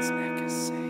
his neck is safe.